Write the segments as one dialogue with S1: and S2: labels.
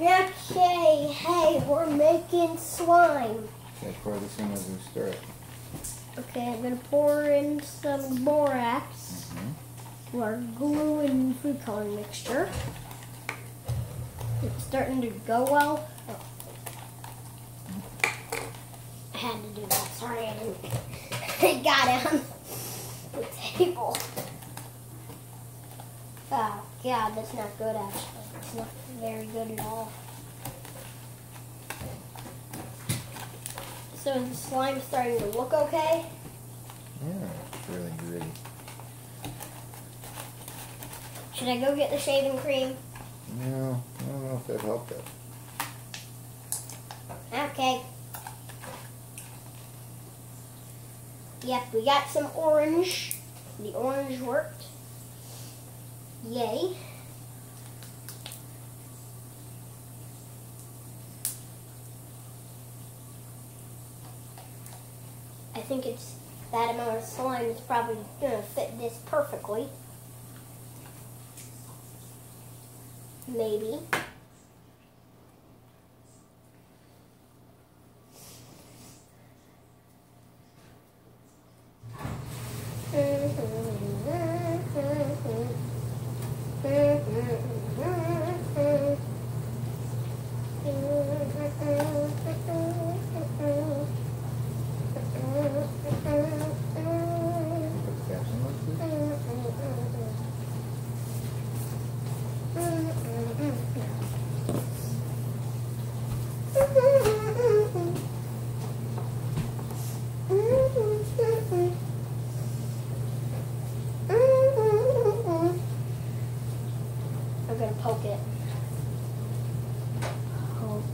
S1: Okay, hey, we're making slime.
S2: Okay, pour this in as we stir it.
S1: Okay, I'm gonna pour in some borax
S2: Mhm.
S1: to our glue and food coloring mixture. It's starting to go well. Oh. I had to do that. Sorry, I didn't. I got it on the table. God, that's not good. Actually, it's not very good at all. So is the slime starting to look okay?
S2: Yeah, it's really gritty.
S1: Should I go get the shaving cream?
S2: No, I don't know if that helped it.
S1: Okay. Yep, we got some orange. The orange worked. Yay. I think it's that amount of slime is probably gonna fit this perfectly. Maybe. I'm gonna poke it. Poke.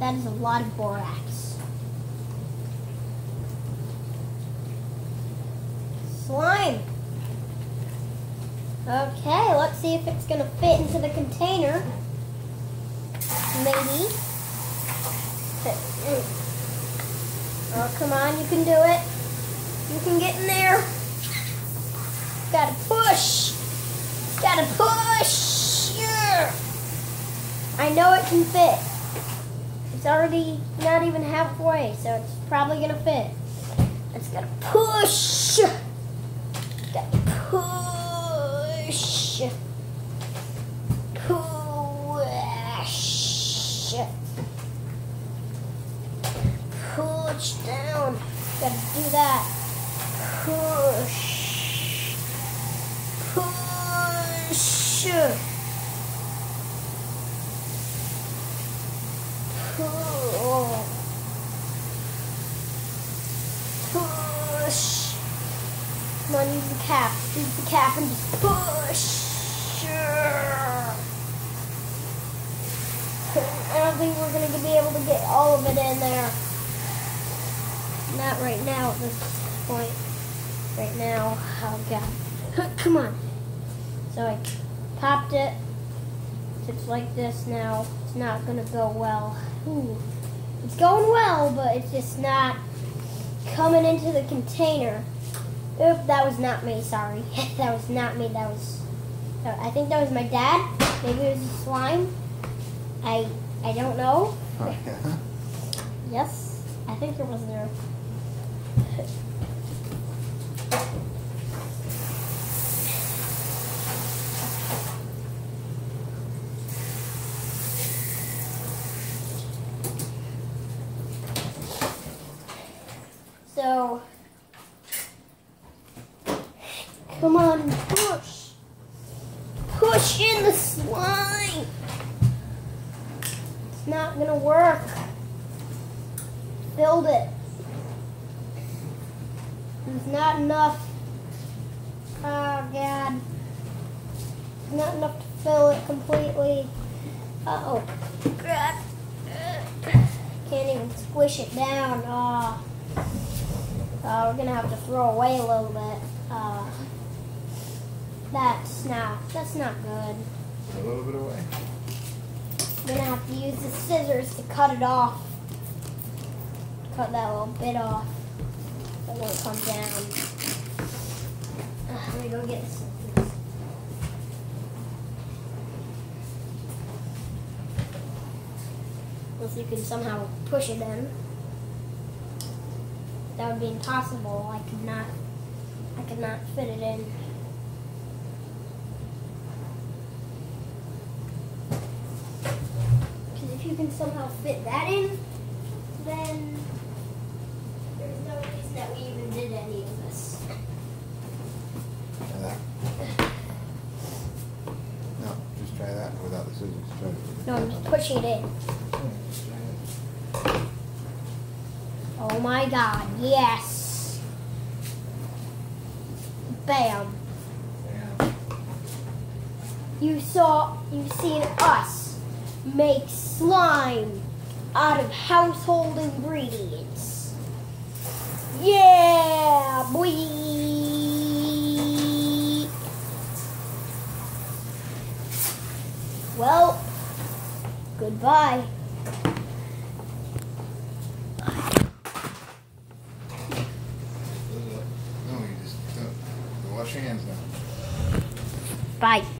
S1: That is a lot of borax. Slime. Okay, let's see if it's gonna fit into the container. Maybe. Oh, come on, you can do it. You can get in there. Gotta push. Gotta push. Yeah. I know it can fit. It's already not even halfway, so it's probably gonna fit. It's gotta push. Gotta push. Push. Push down. Gotta do that. Push. Push. Pull. Push. Come on, use the cap. Use the cap and just push. I don't think we're gonna be able to get all of it in there. Not right now at this point. Right now. Oh god. Come on. So I popped it. It's like this now. It's not gonna go well. Ooh. It's going well, but it's just not coming into the container. Oop, that was not me, sorry. that was not me, that was uh, I think that was my dad. Maybe it was a slime. I I don't know.
S2: Oh, yeah.
S1: Yes, I think it was there. So, come on, push. Push in the slime. It's not gonna work. Build it. There's not enough. Oh god. There's not enough to fill it completely. Uh oh. God. Can't even squish it down. Oh. Uh, we're gonna have to throw away a little bit. Uh, that's not. That's not good.
S2: A little bit away.
S1: I'm gonna have to use the scissors to cut it off. Cut that little bit off. It won't come down. Ugh, let me go get this. Unless you can somehow push it in. That would be impossible. I could not. I could not fit it in. Because if you can somehow fit that in, then we even did any of this.
S2: Try that. No, just try that without the scissors. Try it.
S1: No, I'm just pushing it in.
S2: Yeah, just try it.
S1: Oh my god, yes! Bam.
S2: Yeah.
S1: You saw, you've seen us make slime out of household ingredients. Yeah, boy! Well, goodbye.
S2: No, you just don't. Wash your hands now.
S1: Bye.